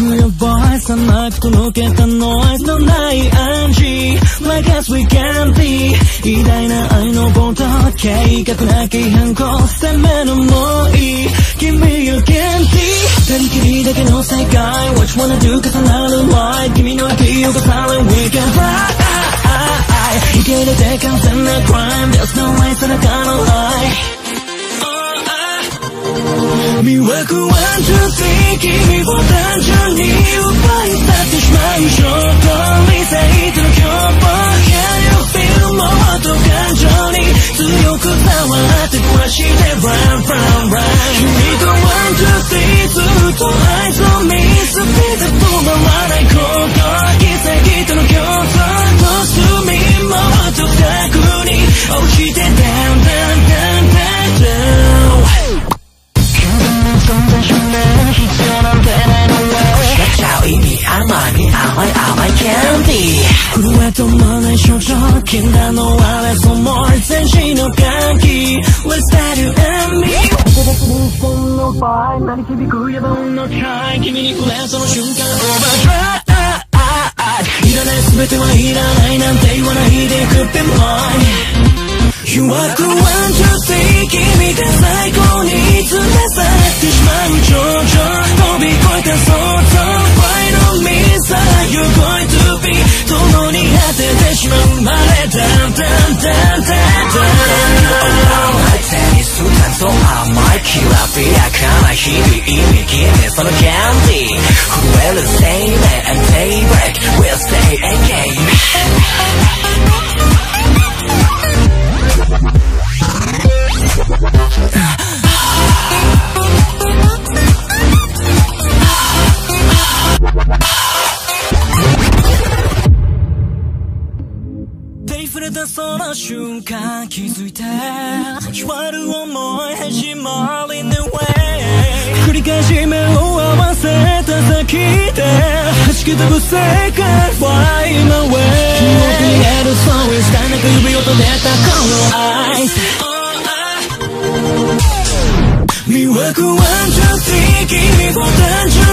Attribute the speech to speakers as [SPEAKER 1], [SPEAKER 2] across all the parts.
[SPEAKER 1] we voice, I'm not to look get the noise No night Angie, like as we can be Give me 偉大な愛のボーダー計画なき変更攻めのもういい君を限定二人きりだけの世界 What you wanna do 重なる Why 君の秋を重ね We can fly 受け入れて完全な crime There's no way 背中の lie oh, ah me where could one, two, three, give me one, two, three, you fight, candy 신호감기 Let's you at me 나는 overdrive to hit could be mine You are the one to see 君が最高に連れ去ってしまう頂上飛び越えた想像 Right you're going to してしまうまれたんたんたんたんたん so 甘いきらびやかな日々意味決めそのキャンディー震える生命 and daybreak will stay again れたその瞬間気づいて交わる想い始まりの way 繰り返し目を合わせた先で弾けたく世界は今 way 気を見えるそういしたなく指を止めたこの愛魅惑は just 君を誕生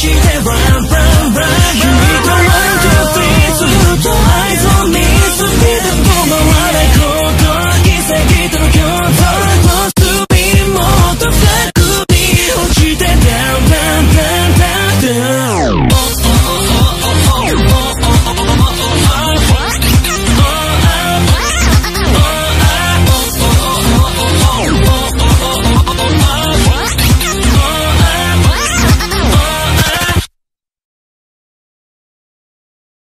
[SPEAKER 1] she can run